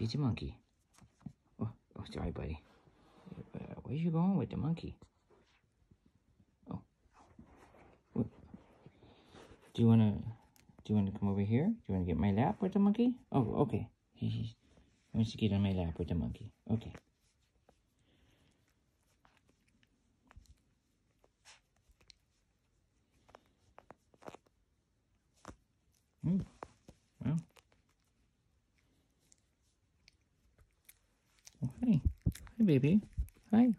Gigi monkey. Oh, oh, sorry, buddy. Uh, where's you going with the monkey? Oh. Do you wanna? Do you wanna come over here? Do you wanna get my lap with the monkey? Oh, okay. He, wants to get on my lap with the monkey. Okay. Hmm. Oh, hi. Hi, baby. Hi.